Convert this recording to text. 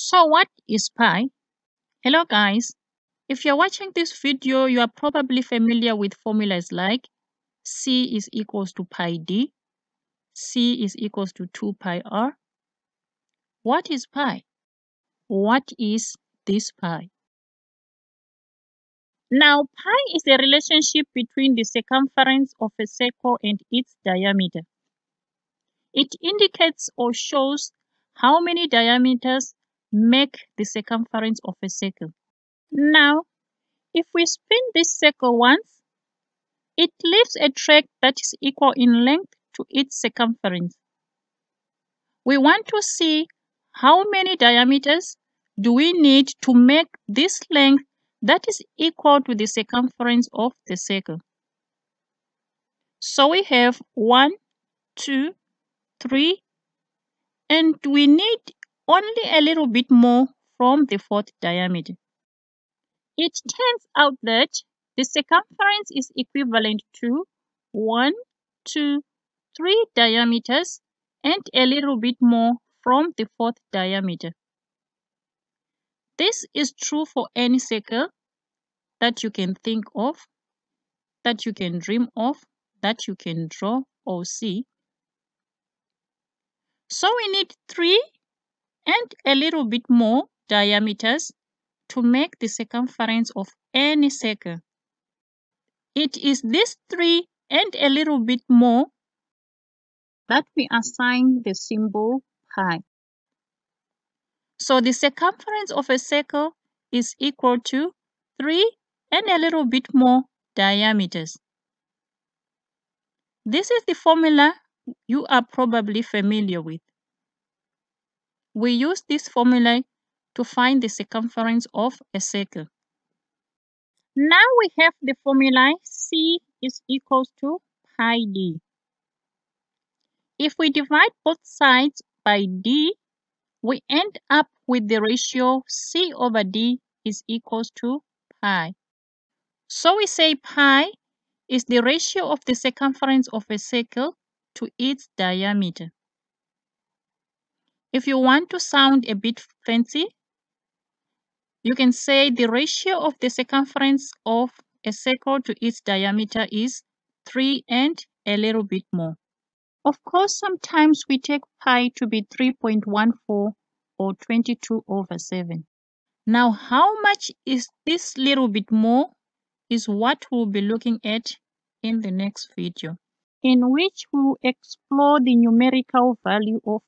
So what is pi? Hello guys. If you're watching this video, you are probably familiar with formulas like C is equals to pi d, C is equals to 2 pi r. What is pi? What is this pi? Now, pi is a relationship between the circumference of a circle and its diameter. It indicates or shows how many diameters make the circumference of a circle. Now, if we spin this circle once, it leaves a track that is equal in length to its circumference. We want to see how many diameters do we need to make this length that is equal to the circumference of the circle. So we have 1, 2, 3, and we need only a little bit more from the fourth diameter. It turns out that the circumference is equivalent to 1, 2, 3 diameters and a little bit more from the fourth diameter. This is true for any circle that you can think of, that you can dream of, that you can draw or see. So we need three and a little bit more diameters to make the circumference of any circle. It is this three and a little bit more that we assign the symbol pi. So the circumference of a circle is equal to 3 and a little bit more diameters. This is the formula you are probably familiar with. We use this formula to find the circumference of a circle. Now we have the formula C is equals to pi d. If we divide both sides by d, we end up with the ratio C over D is equals to pi. So we say pi is the ratio of the circumference of a circle to its diameter. If you want to sound a bit fancy, you can say the ratio of the circumference of a circle to its diameter is 3 and a little bit more. Of course, sometimes we take pi to be 3.14 or 22 over 7. Now, how much is this little bit more is what we'll be looking at in the next video, in which we will explore the numerical value of